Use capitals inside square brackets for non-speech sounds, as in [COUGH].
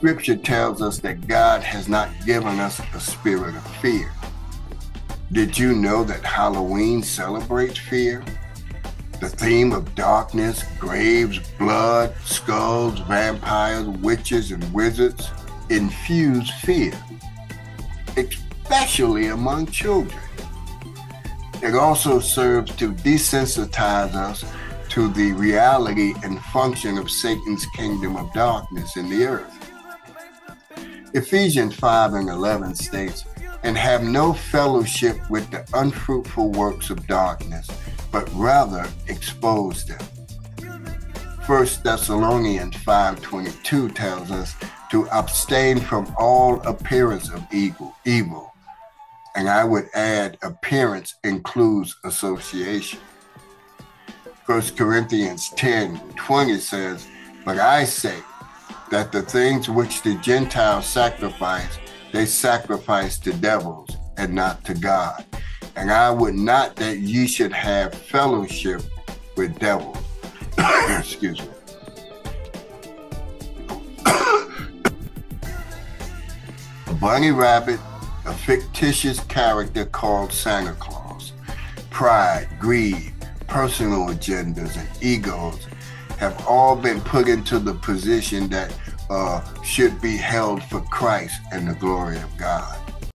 Scripture tells us that God has not given us a spirit of fear. Did you know that Halloween celebrates fear? The theme of darkness, graves, blood, skulls, vampires, witches, and wizards infuse fear, especially among children. It also serves to desensitize us to the reality and function of Satan's kingdom of darkness in the earth. Ephesians 5 and 11 states, and have no fellowship with the unfruitful works of darkness, but rather expose them. 1 Thessalonians 5:22 tells us to abstain from all appearance of evil, evil. And I would add appearance includes association. 1 Corinthians 10 20 says, But I say that the things which the Gentiles sacrifice, they sacrifice to devils and not to God. And I would not that ye should have fellowship with devils. [COUGHS] Excuse me. [COUGHS] a bunny rabbit, a fictitious character called Santa Claus, pride, greed, personal agendas and egos have all been put into the position that uh, should be held for Christ and the glory of God.